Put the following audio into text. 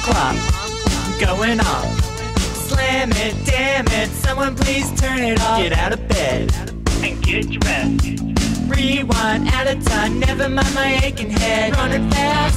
Clock going off. Slam it, damn it, someone please turn it off. Get out of bed and get dressed. Rewind out of time, never mind my aching head. Run it fast,